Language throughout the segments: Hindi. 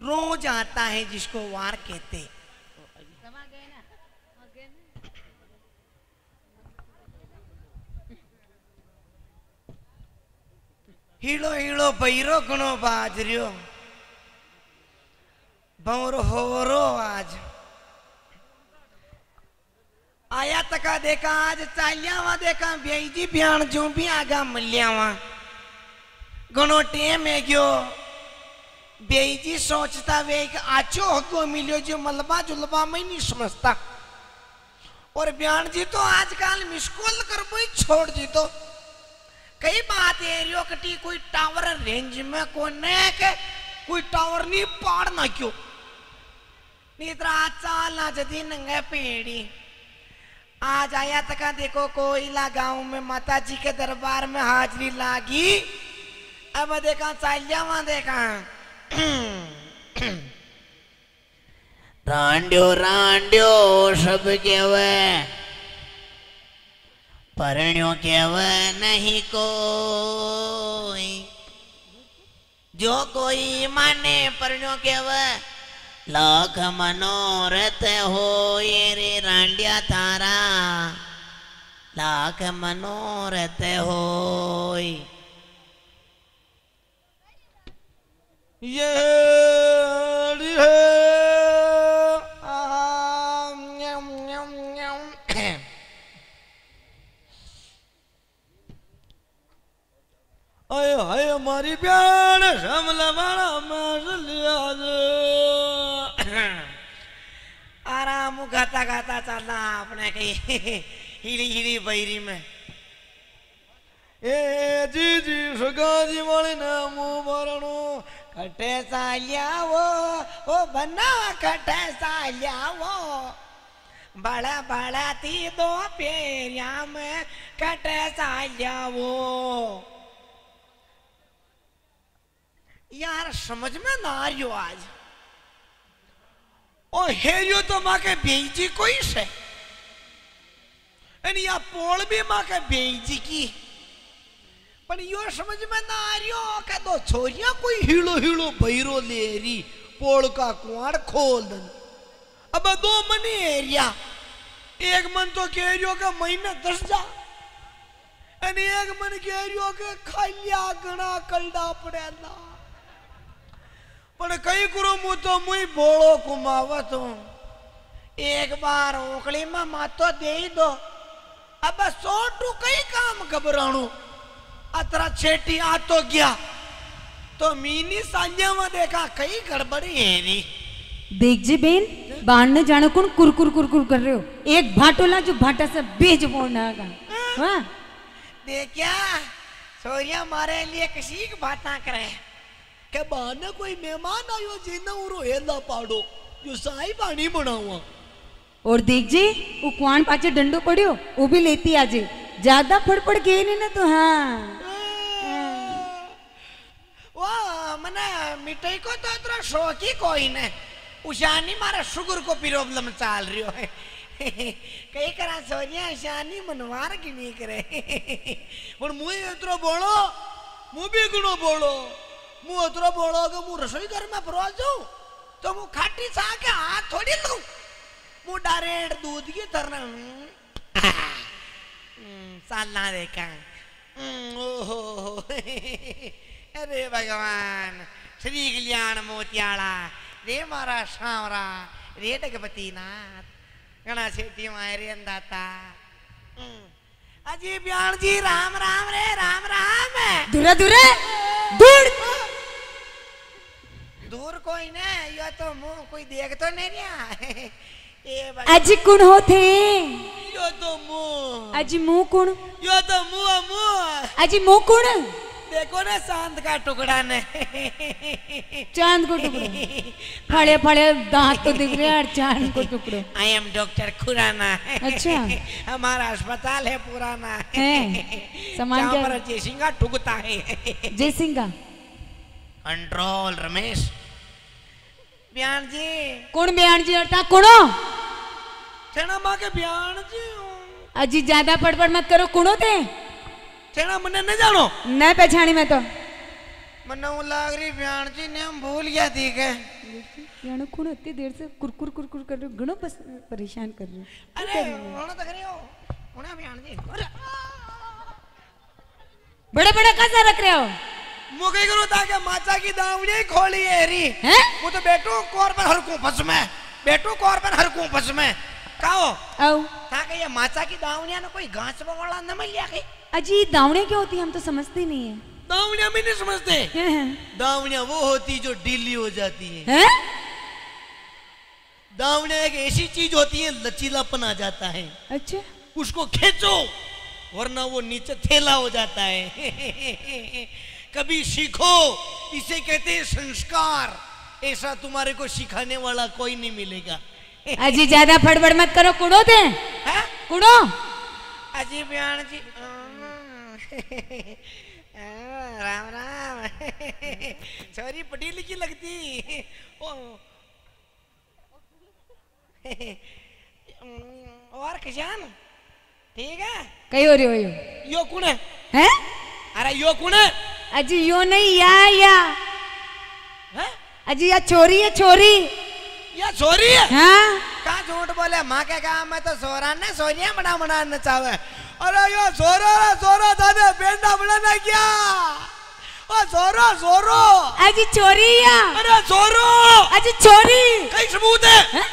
रोज आता है जिसको वार कहते। हीड़ो हीड़ो बैरो घणो बाजरियो। भंवरो होरो आज। आया तका देखा, आज चालियावा देखा बेजी ब्याण जो भी आगा मिलियावा घणो टेम है गयो। बेजी सोचता वे कि आचो हको मिलियो जो मलबा जुलबा में नहीं समझता। और ब्याण जी तो आजकल मिसकॉल कर कोई छोड़ दी तो। कई बात एरियो कटी कोई टावर रेंज में को ने के कोई टावर नहीं पाड़ ना क्यों निद्रा चाल ना जदी नंगे पेड़ी। आज आया तक देखो कोयला गाँव में माता जी के दरबार में हाजिरी लागी। अब देखा चालिया वहाँ देखा। रांड्यो रांड्यो, सब केवे। परण्यो केवे नहीं कोई। जो कोई माने, परण्यो केवे। लाख मनोरथ हो ये रे रांडिया तारा लाख मनोरथ हो ये। आए हाय हमारी प्यार श्यामला गाता गाता चलना अपने कहीं हिली हिली बैरी में। ए जी जी सगा जी वाले ना मुँह भरणो कटे सालिया वो ओ बना कटे सालिया वो। बड़ा बड़ा ती दो पेरिया में कटे सालिया वो। यार समझ में ना आ रही हो आज? और हेरियो तो माँ के भेजी कोई से। या पोल भी माँ के भेजी की। पर यो समझ में ना आ रियो के दो छोरिया कोई हिलो हिलो भैरो ले रही, पोल का कुआर खोल अब दो मनी एरिया, एक मन तो कह रियो का महीने दस जा एक मन कह रियो के खालिया गणा कलडा पड़े ना પણ કઈ કરું હું તો મુઈ બોળો કુમાવત હું એક બાર ઓકળીમાં માતો દે દો अब सोटू कई काम घबराणू अतरा छेटी आ तो गया तो मीनी सालिया में देखा कई गड़बड़ी है री देखिए बेन बाण ने जानो कौन कुरकुर कुरकुर कर रहे हो एक भाटोला जो भाटा से बेच बोलना का हाँ देखा सोरिया मारे लिए किसी की बात ना करे के बाने कोई मेहमान आयो जीना उरो हेला पाड़ो जो साई पानी बनावा। और देखिए वो कुआन पाचे डंडो पड़ियो? वो भी लेती आजे। ज़्यादा फड़फड़ गए नहीं ना तो हाँ। वाह मने मिठाई को तो इतना शौक ही कोई ने। उशानी मारा शुगर को प्रॉब्लम चाल रही है। कई करा सोनिया उशानी मनवार की नहीं करे। पर मुझे इतना बोलो मुँह भी गुणो बोलो। इतना बोलो कि मुँह रसोई घर में परोस जाऊँ? तो मुँह खाटी सा के हाथ थोड़ी लूँ? मुँह डायरेक्ट दूध की तरह। सालना देखा। हम्म, ओहो। अरे भगवान श्री कल्याण मोतियाला रे मारा सांवरा रे डगपति नाथ घना सेठी मारे अंदाता हम्म, अजी ब्याण जी राम राम रे राम राम। दूरा दूरा दूर दूर कोई ने यो तो मुँह कोई देख तो नहीं रहा अजी कुण होते यो तो मुँह। अजी मुँह कुण? यो तो मुँह मुँह। अजी मुँह कुण? देखो ना चाँद का टुकड़ा ने। चाँद को टुकड़ो। फड़े फड़े दांत तो दिख रहे हैं और चाँद को टुकड़ो। I am doctor Khurana. अच्छा। हमारा अस्पताल है पुराना। है। सामान क्या- पर जयसिंगा ठुकता है। जय सिंह का कंट्रोल रमेश बयान जी कौन बयान जी अड़ता कौनो? छना माँ के बयान जी। अजी ज़्यादा फड़फड़ मत करो कुणो थे तेरा मने न जानो। न पहचानी मैं तो। मने वो लाग रही ब्याण जी ने हम भूल गया थी के यानो कुण इतनी देर से कुरकुर कुरकुर कर रहे हो घणो पस- परेशान कर रहे हो। अरे होना तो करियो। होना ब्याण जी बड़े बड़े कैसा रख रहे हो? मुके करो ताके माचा की दावड़ी खोली है री। हैं? वो तो बेटू कोर पर हर को फस में। बेटू कोर पर हर को फस में। काओ? आओ। ताके ये माचा की दावड़िया ने कोई घास वाला न मिल लिया के अजी दावड़े क्या होती है? हम तो समझते नहीं है। दावड़िया भी नहीं समझते? दावड़िया वो होती जो ढीली हो जाती है। हैं? दावड़िया एक ऐसी चीज़ होती है लचीलापन आ जाता है। अच्छा। उसको खींचो वरना वो नीचे थैला हो जाता है। कभी सीखो। इसे कहते हैं संस्कार। ऐसा तुम्हारे को सिखाने वाला कोई नहीं मिलेगा। अजी ज़्यादा फड़फड़ मत करो कुड़ो थे हैं? कुड़ो। अजी बयान जी राम राम। सॉरी पढ़ी लिखी लगती। ओ। और किसान? ठीक है? कई हो रही हो यो। यो कौन है? हैं? अरे यो कौन है? अजी यो नहीं या या। हैं? अजी या छोरी है छोरी या छोरी है? हाँ। कहा झूठ बोले? माँ के कहा? मैं तो सोरा ने सोनिया बना बना नचावे। अरे यो सोरो रे सोरो दादे बेंडा बनाना क्या? ओ सोरो सोरो अजी छोरी या? अरे सोरो अजी छोरी कई सबूत है? हैं?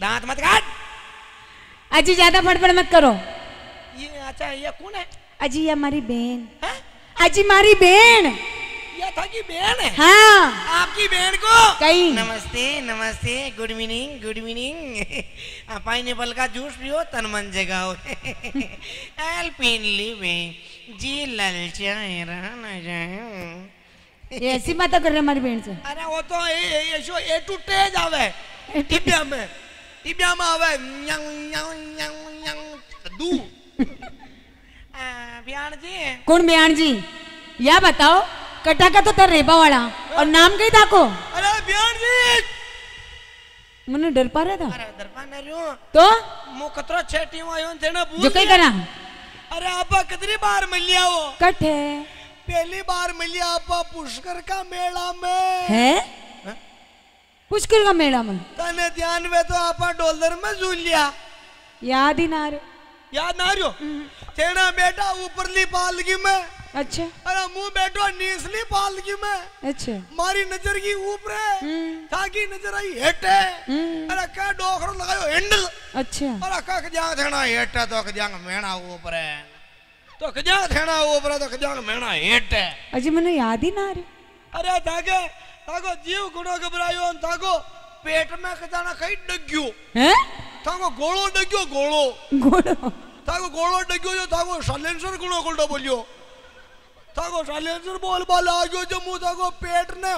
दांत मत काट। अजी ज़्यादा फड़फड़ मत करो। ये अच्छा ये कौन है? अजी ये हमारी बहन। हैं? अजी हमारी बहन। ये था की बहन है? हाँ। आपकी बहन को? कई नमस्ते नमस्ते good evening good evening pineapple का जूस पियो तन मन जगाओ। एल्पिन लिविंग जी ललचाए रहा न जाए। ये ऐसी बात कर रहे हमारी बहन से। अरे वो तो ए ए शो ए टू टेज आवे। टिबिया में आवे न्यांग न्यांग न्यांग न्यांग दू आ, बयान जी कौन बयान जी या बताओ कटा का तो तर रेबा वाला और नाम कही था को अरे बयान जी मैंने डर पा रहा था. अरे दरबार न रहो तो? मु कतरो छेटी आयो थे ना जो कही करा। अरे आप कितनी बार मिलिया हो कट है। पहली बार मिलिया आप पुष्कर का मेला में। हैं? पुष्कर का मेला में तने ध्यान में तो आप डॉलर में झूल लिया। याद ही ना रहे। याद ना रहो तेरा बेटा ऊपरली पालकी में। अच्छा। अरे मुँह बैठो नीसली पालकी में। अच्छा। मारी नज़र की ऊपर है हम्म, ताकि नज़र आई हेटे हम्म, अरे का डोखरो लगायो हैंडल। अच्छा। अरे का खजांग थेना हेटे तो खजांग मेणा ऊपर है। तो खजांग थेना ऊपर तो खजांग मेणा हेटे अजी मैंने याद ही ना रहे। अरे ताके ताको जीव गुणो घबरायो अन ताको पेट में खजाना कई डग्यो हैं? ताको गोळो डग्यो गोळो घोड़ो ताको गोळो डग्यो जो ताको साइलेंसर गुणो गुल्डो बोलियो। ताको साइलेंसर बोल बोल आ गयो जो मु ताको पेट ने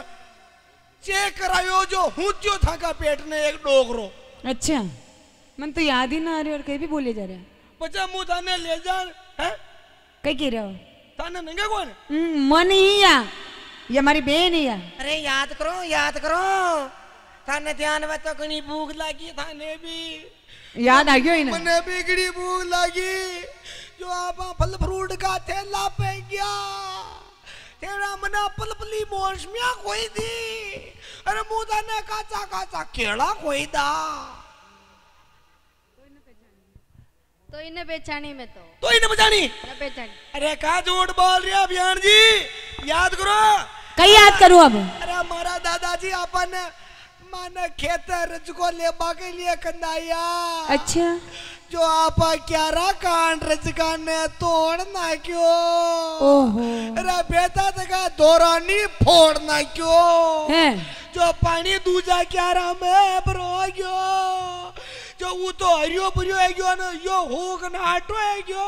चेक करायो जो हुंच्यो थाका पेट ने एक डोगरो। अच्छा मन तो याद ही ना आ रहे और कहीं भी बोले जा रहे पचा मु थाने ले जा हैं? कहीं कह रहे हो? नंगे कौन हम्म, मन ही ये हमारी बहन ही है अरे याद करो याद करो। थाने ध्यान में तो भूख लगी थाने भी। याद आ गयो मने भी भूख लगी। जो आप फल फ्रूट का थैला पे गया तेरा मना पलपली मोशमिया कोई थी अरे मुदा ने काचा काचा केड़ा कोई दा। तो इन्हें बेचानी में तो। तो इन्हें बचानी। बेचानी। अरे का झूठ बोल रहे अभियान जी? याद करो। कहीं याद करूँ अब? अरे हमारा दादाजी अपन माने खेतर रजको लेबा के लिए कंदाया अच्छा। जो आपा क्यारा कांड रजका ने तोड़ ना क्यों? ओहो। अरे बेटा तका दोरानी फोड़ना क्यों? है। जो पानी दूजा क्यारा में भरो गयो। जो वो तो हरियो भरियो है गयो ना यो हुक ना हटो है गयो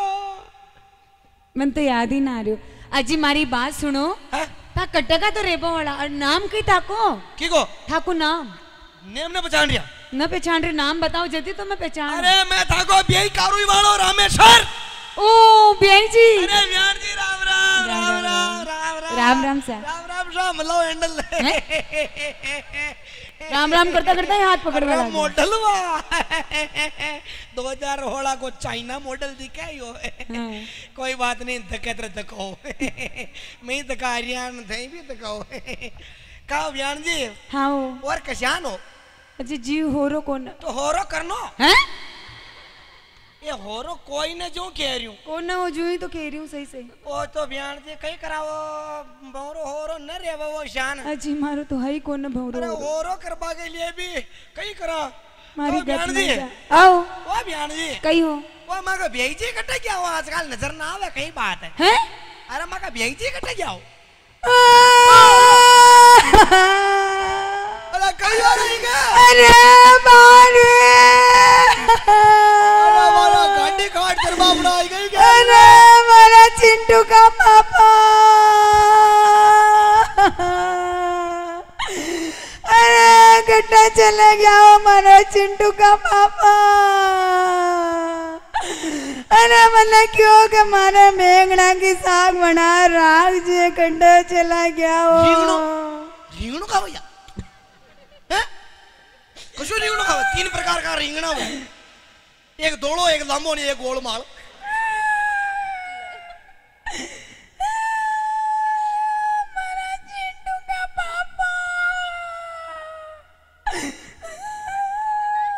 मन तो याद ही ना आ रही अजी मारी बात सुनो? ता कटका तो रेबा वाला और नाम ताको? की को? ठाकुर नाम। नेम ने पहचान लिया न पहचान रहे नाम बताओ जल्दी तो मैं पहचान। अरे मैं था को बेई कारुई वालो रामेश्वर। ओ बहन जी। अरे व्यान जी राम राम राम। राम। राम राम राम सा। राम राम राम लो हैंडल राम राम करता करता ही हाथ पकड़ वाला मॉडल वा दो हज़ार होड़ा को चाइना मॉडल दिखे यो हाँ। कोई बात नहीं धके तर धको मैं धका हरियाण थे भी धको का बयान जी। हाँ। और कशान हो? अच्छा जीव हो रो कौन? तो होरो करनो। हैं? ये होरो कोई ने जो कह रही हूँ। कौन ना हो जो ही तो कह रही हूँ सही सही वो तो बयान जी कहीं करावो बोरो होरो न रे वो शान। अजी मारो तो है ही कौन ना भौरो। अरे होरो करवा के लिए भी कहीं करा मारी ओ बयान जी। आओ। वो बयान जी। कहीं हो। वो मगा भेजी कटे क्या हो? आजकल नज़र ना आवे कहीं बात है। हैं? अरे मगा भेजी कटे क्या हो? अरे कहीं हो रही क्या अरे मारे! अरे हमारा चिंटू का पापा। अरे गड्ढा चला गया हमारा चिंटू का पापा। अरे मना क्यों के मारे मेघना की साग बना राग जी गड्ढा चला गया वो। रींगणो का भैया कुछ रींगणो का तीन प्रकार का रींगणा हो एक दोड़ो एक लंबो नहीं, एक गोल माल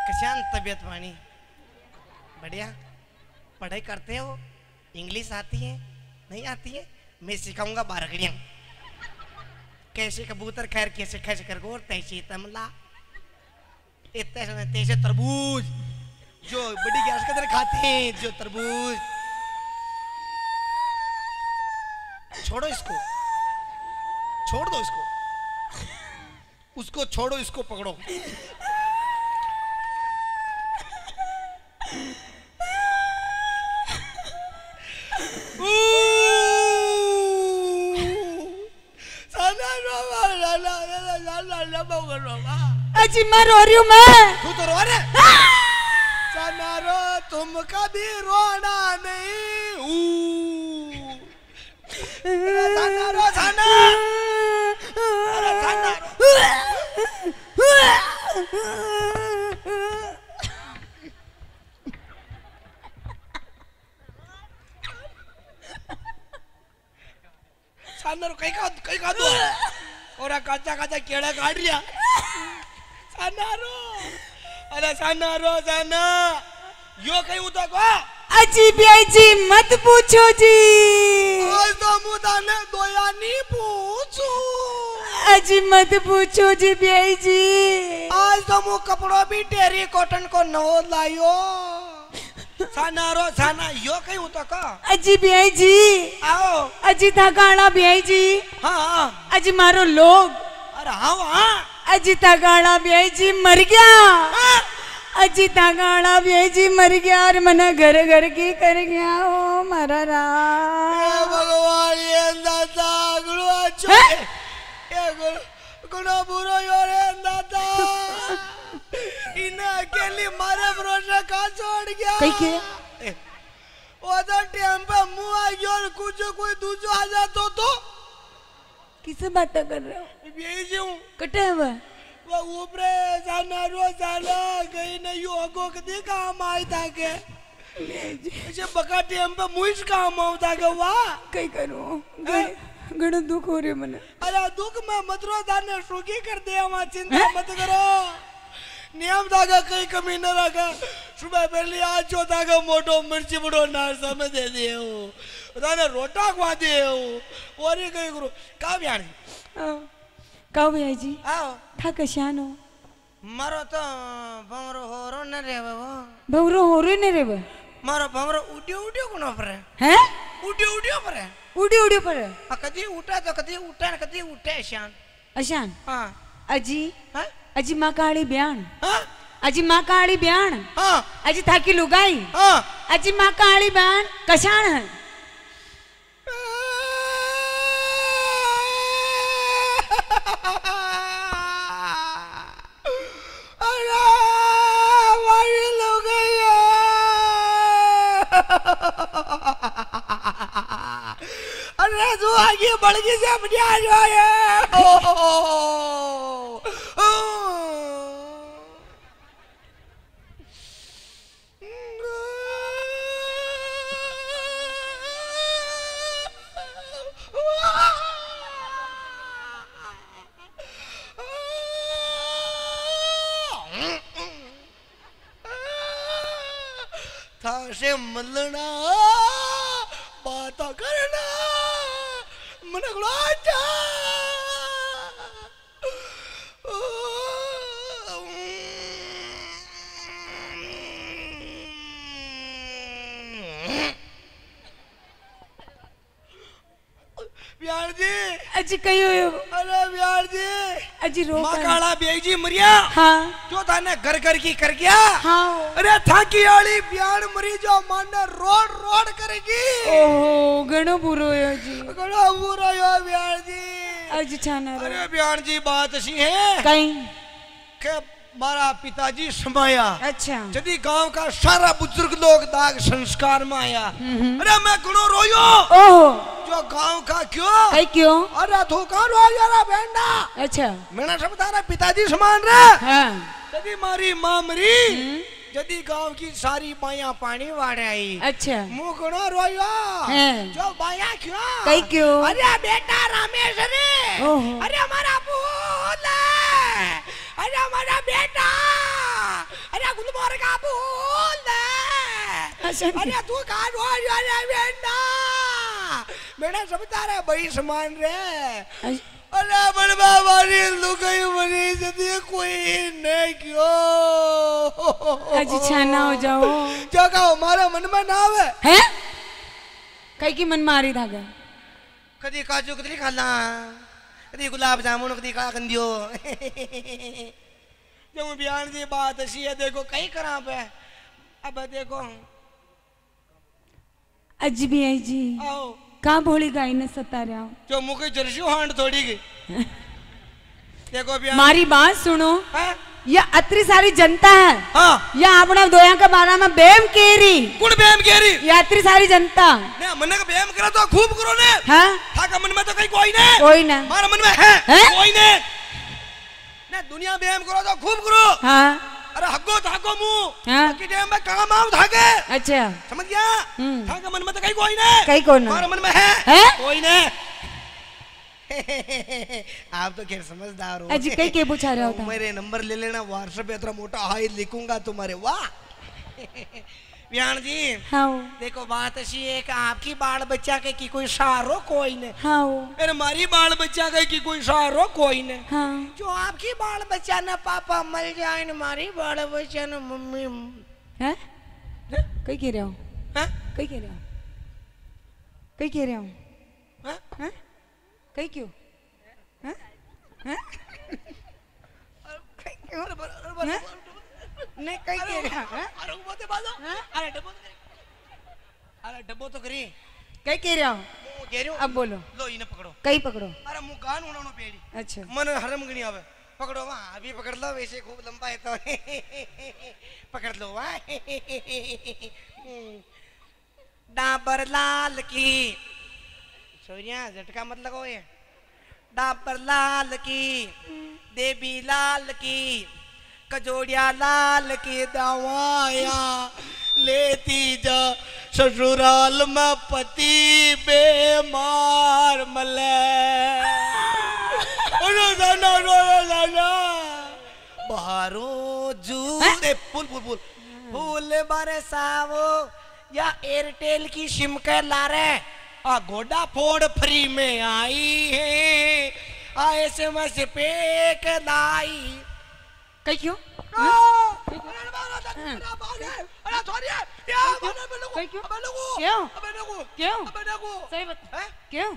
कशान तबियत पानी बढ़िया। पढ़ाई करते हो? इंग्लिश आती है? नहीं आती है? मैं सिखाऊँगा बारगड़िया। कैसे कबूतर खैर, कैसे खैसे खरगोर तैसे तमला। तैसे तरबूज। जो बड़ी गैस के तरह खाते हैं जो तरबूज। छोड़ो इसको। छोड़ दो इसको। उसको छोड़ो इसको पकड़ो। अजी मैं रो रही हूँ मैं। तू तो रो रे सना रो तुम कभी रोना नहीं। ऊ। सना रो सना अरे सना सना रो कहीं का कहीं का दो और काचा काचा केड़ा काट रिया सना रो अरे सना रो सना। यो कहीं उता को अजी बियाई जी मत पूछो जी। आज तो मुदा ने दोया नहीं पूछू। अजी मत पूछो जी बियाई जी। आज तो मु कपड़ो भी टेरी कॉटन को नवो लायो। साना रो साना यो कहीं उता का। अजी बियाई जी। आओ। अजी था गाड़ा बियाई जी। हाँ हाँ। अजी मारो लोग। अरे हाँ हाँ। अजी था गाड़ा बियाई जी मर गया। अजी था गाड़ा बियाई जी मर गया और मना घर घर की कर गया। ओ मारा राम। भगवान ये दादा ये गुरु बुरो यो रे दादा इन्हें अकेली मारे छोड़ गया। कहीं के? वो तो टाइम पे मुँह आ गया और कुछ कोई दूसरा आ जातो तो किसे बातें कर रहे हो? यही जी हूँ कटे हुआ वो ऊपरे जाना रो जाना कहीं नहीं यो अगो कदी काम आई था के इसे बका टाइम पे मुइस काम आऊ था के वाह कहीं करूँ घणो दुख हो रही मने। अरे दुख में मतरो दाने सुखी कर दे वहाँ चिंता मत करो। नियम धागा कहीं कमी न रखा। सुबह पहले आज जो धागा मोटो मिर्ची बड़ो नाश्ता में दे दिए हो। दाने रोटा खवा दिए हो। और ये कहीं करो? बयान था कशानो मारो तो भमरो होरो न रे वो। भवरो हो रही रे बे मारो भमरो उड्यो उड्यो कोनो पर? है? उड्यो उड्यो पर? है उड़ी उड़ी पर। आ कदी उठा तो कदी उठा न कदी उठे शान। अशान हाँ। अजी हाँ? अजी माँ काली ब्याण। हाँ? अजी माँ काली ब्याण। हाँ। अजी थाकी लुगाई। हाँ। अजी माँ काली ब्याण कशाण है? आगे की बड़गी से बढ़िया जो है ओ, ओ, ओ, था से मलना बात करना मन गुलाचा ब्यार जी अजी कई हुयो अरे यार जी। अजी रो माँ कर। काला बेग जी मरिया। हाँ। जो थाने घर घर की कर गया। हाँ। अरे थाकी वाली ब्याण मरी जो माने रोड रोड करेगी। ओहो घणो बुरो हुयो जी घणो बुरो यो ब्याण जी। अजी छाना अरे ब्याण जी बात सी है? कहीं? कि मारा पिताजी समाया। अच्छा। यदि गाँव का सारा बुज़ुर्ग लोग दाग संस्कार में आया। अरे मैं घणो रोयो। ओहो। जो गाँव का क्यों? कई क्यों? अरे तू कहाँ रो यारा बेंडा अच्छा। मैंने सब तारा पिताजी समान रे। हाँ। यदि मारी माँ मरी यदि गाँव की सारी बाया पानी वाड़े आई। अच्छा। मुँह घणो रोयो। जो बाया क्यों? कई क्यों? अरे बेटा रमेश रे ओहो। अरे हमारा है। अरे हमारा बेटा अरे गुलमोहर का फूल। अरे तू कहाँ रो अरे बेटा मैंने सब तारे भाई समान रे अरे बड़ बाबा रे लुगाई मरी जदी कोई नहीं क्यों अजी छाना हो जाओ जो का हमारे मन में ना आवे हैं कई की मन मारी धागा कदी काजू कतरी खाला कदी गुलाब जामुन कदी का कंदियो। जो बयान जी बात ऐसी है देखो कई करा पे अब देखो। अजी भी आई जी। आओ। का भोली गाय ने सता रहा हो? जो मुके जर्सी हांड थोड़ी गई देखो बयान मारी बात सुनो। हाँ? ये अतरी सारी जनता है। हाँ। या अपना दोया के बारे में बेम केरी। कुण बेम केरी? ये अतरी सारी जनता। ने मन का बेम करा तो खूब करो ने। हाँ। थाका मन में तो कहीं कोई नहीं कोई ना। मारा मन में है। हैं? कोई नहीं ना दुनिया बेम करो तो खूब करो। हाँ। अरे हग्गो थाको मुँह। हाँ। बाकी टाइम में काम आऊ थाके अच्छा। समझ गया? हम्म। थाका मन में तो कहीं कोई नहीं कई कौन है? मारा मन में है। हैं? कोई नहीं आप तो खैर समझदार हो। अजी कई के पूछा रहा होता। मेरे नंबर ले लेना व्हाट्सएप पे इतना मोटा हाई लिखूँगा तुम्हारे। वाह! व्यान जी हाँ। देखो बात ऐसी है कि आपकी बाल बच्चा के की कोई सहारो कोई नहीं। हाँ। अरे हमारी बाल बच्चा के की कोई सहारो कोई नहीं। हाँ। जो आपकी बाल बच्चा ना पापा मर जाए न हमारी बाल बच्चा ना मम्मी। हैं? कई कह रहे हो। हैं? कई कह रहे हो। कई कह रहे हो? Thank you. Huh? Huh? नहीं कहीं के अरे वो तो बालो अरे डब्बो अरे डब्बो तो करी। कहीं कह रहा हूँ। कह रही हूँ अब बोलो। लो इन्हें पकड़ो। कहीं पकड़ो। अरे मुँह गान उड़ा पेड़ी। अच्छा। मन हरम गनी आवे। पकड़ो वहाँ अभी पकड़ लो वैसे खूब लंबा है तो। पकड़ लो वाह। हम्म। डाबर लाल की सोरिया झटका मत लगाओ ये। डाबर लाल की देवी लाल की कजोड़िया लाल की दवाया लेती जा। ससुराल में पति बेमार मले। अरे जाना रो जाना बारो जू ए फूल फूल फूल फूल बरसावो या एयरटेल की सिम के लारे? आ गोडा फोड़ फ्री में आई है। आ एसएमएस पे के लाई कई क्यों? क्यों? क्यों? क्यों?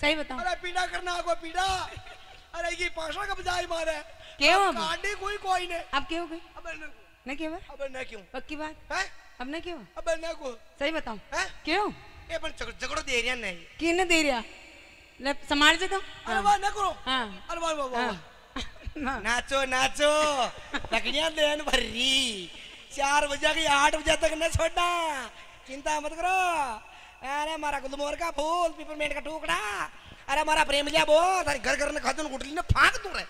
सही बताओ। अरे पीड़ा करना को पीड़ा। अरे ये पाशा का बजाय मारे। क्यों अब कोई कोई ने अब क्यों गई? अबे न क्यों अबे न क्यों पक्की बात? हैं? अब न क्यों अबे न को। सही बताओ। हैं? क्यों? रिया नहीं की न दे रहा ले संभाल जे तो अरे वाह न करो हाँ अरे वाह वाह वाह हाँ हाँ। नाचो नाचो लकड़ियाँ देन भरी चार बजे की आठ बजे तक न छोड़ना चिंता मत करो अरे मारा गुलमोहर का फूल पिपरमेंट का टुकड़ा अरे मारा प्रेम लिया बो तारी घर घर ने खादन गुटली ने फाक दूँ रे